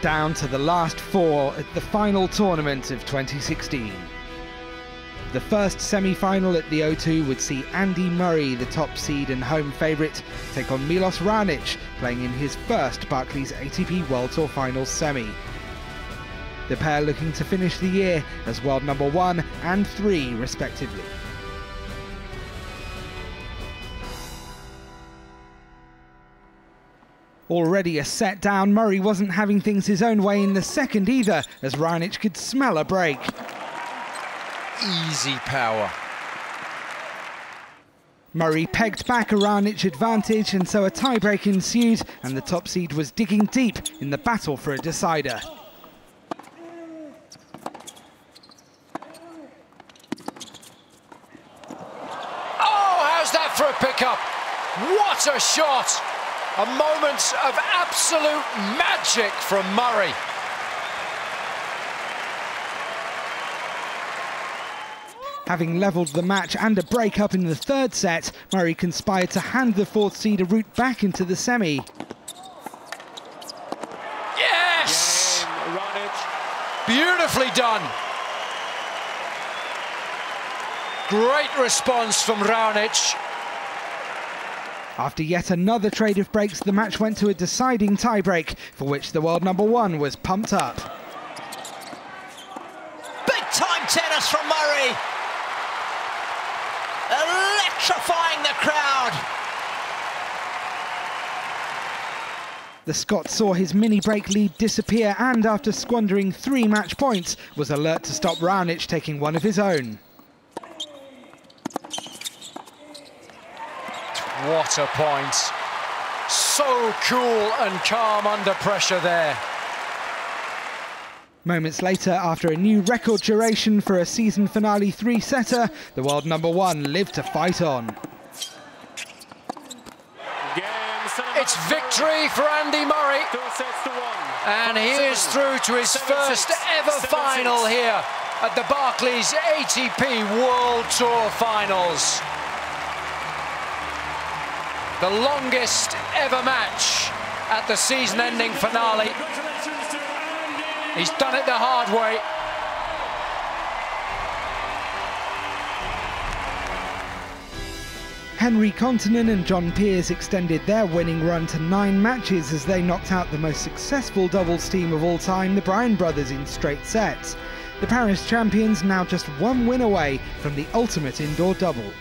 down to the last four at the final tournament of 2016. The first semi-final at the O2 would see Andy Murray, the top seed and home favourite, take on Milos Raonic, playing in his first Barclays ATP World Tour Finals semi. The pair looking to finish the year as world number one and three, respectively. Already a set down, Murray wasn't having things his own way in the second either, as Raonic could smell a break. Easy power. Murray pegged back a Raonic advantage, and so a tiebreak ensued, and the top seed was digging deep in the battle for a decider. Oh, how's that for a pickup? What a shot! A moment of absolute magic from Murray. Having levelled the match and a break up in the third set, Murray conspired to hand the fourth seed a route back into the semi. Yes! Beautifully done. Great response from Raonic. After yet another trade of breaks, the match went to a deciding tiebreak, for which the world number one was pumped up. Big time tennis from Murray. Electrifying the crowd. The Scot saw his mini break lead disappear and, after squandering three match points, was alert to stop Raonic taking one of his own. What a point. So cool and calm under pressure there. Moments later, after a new record duration for a season finale three-setter, the world number one lived to fight on. It's victory for Andy Murray. And he is through to his first ever final here at the Barclays ATP World Tour Finals the longest ever match at the season-ending finale. He's done it the hard way. Henri Kontinen and John Peers extended their winning run to nine matches as they knocked out the most successful doubles team of all time, the Bryan brothers, in straight sets. The Paris champions now just one win away from the ultimate indoor double.